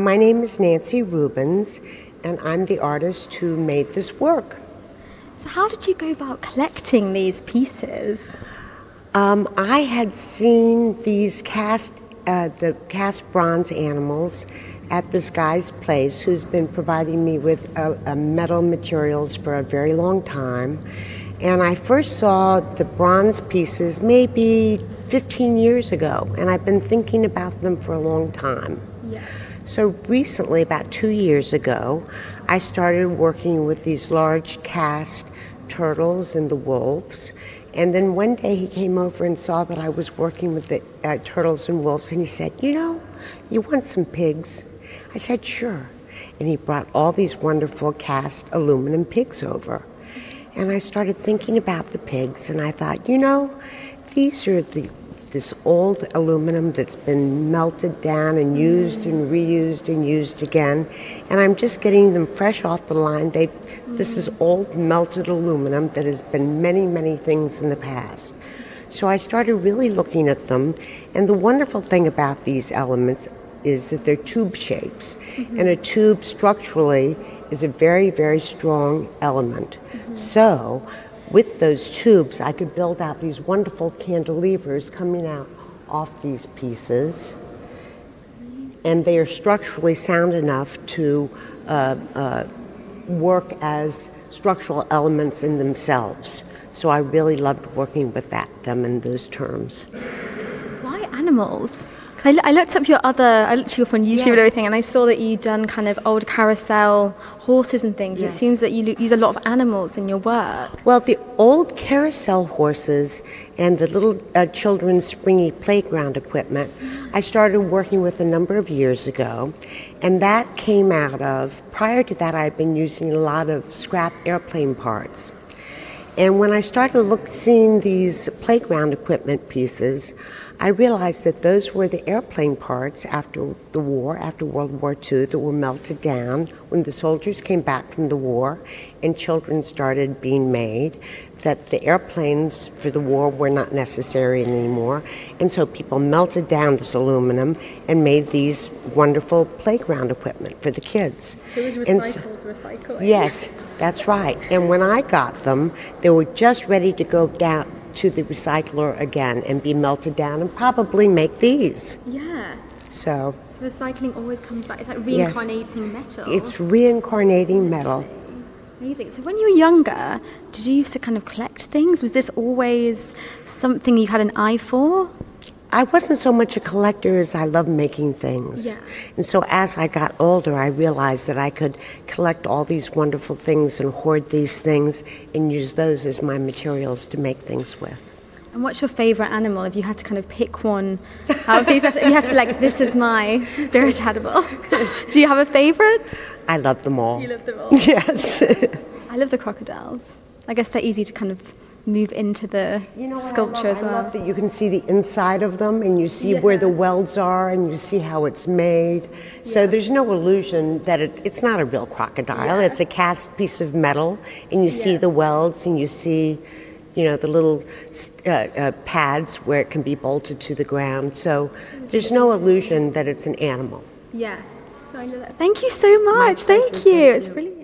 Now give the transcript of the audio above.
My name is Nancy Rubins, and I'm the artist who made this work. So, how did you go about collecting these pieces? Um, I had seen these cast, uh, the cast bronze animals at this guy's place who's been providing me with uh, uh, metal materials for a very long time. And I first saw the bronze pieces maybe 15 years ago, and I've been thinking about them for a long time. So recently, about two years ago, I started working with these large cast turtles and the wolves. And then one day he came over and saw that I was working with the uh, turtles and wolves, and he said, You know, you want some pigs? I said, Sure. And he brought all these wonderful cast aluminum pigs over. And I started thinking about the pigs, and I thought, you know, these are the this old aluminum that's been melted down and used and reused and used again, and I'm just getting them fresh off the line. They, this is old melted aluminum that has been many, many things in the past. So I started really looking at them, and the wonderful thing about these elements is that they're tube shapes, mm-hmm. and a tube structurally is a very, very strong element. Mm-hmm. So with those tubes, I could build out these wonderful cantilevers coming out off these pieces. And they are structurally sound enough to uh, uh, work as structural elements in themselves. So I really loved working with that, them in those terms. Why animals? I, I looked up your other, I looked you up on YouTube yes. and everything, and I saw that you'd done kind of old carousel horses and things. Yes. It seems that you use a lot of animals in your work. Well, the old carousel horses and the little uh, children's springy playground equipment, I started working with a number of years ago, and that came out of, prior to that, I'd been using a lot of scrap airplane parts. And when I started look, seeing these playground equipment pieces, I realized that those were the airplane parts after the war, after World War II, that were melted down when the soldiers came back from the war and children started being made, that the airplanes for the war were not necessary anymore. And so people melted down this aluminum and made these wonderful playground equipment for the kids. It was recycled, so, recycling. Yes, that's right. And when I got them, they were just ready to go down to the recycler again and be melted down and probably make these. Yeah. So, so recycling always comes back. It's like reincarnating yes, metal. It's reincarnating metal. Amazing. So when you were younger, did you used to kind of collect things? Was this always something you had an eye for? I wasn't so much a collector as I loved making things. Yeah. And so as I got older, I realized that I could collect all these wonderful things and hoard these things and use those as my materials to make things with. And what's your favorite animal? If you had to kind of pick one out of these, you had to be like, this is my spirit animal. Do you have a favorite? I love them all. You love them all? Yes. I love the crocodiles. I guess they're easy to kind of move into the you know sculpture as well. I love that you can see the inside of them and you see yeah. where the welds are and you see how it's made. So yeah. there's no illusion that it, it's not a real crocodile. Yeah. It's a cast piece of metal and you see the welds and you see, you know, the little uh, uh, pads where it can be bolted to the ground. So there's no illusion that it's an animal. Yeah. Thank you so much. Thank you. It's brilliant.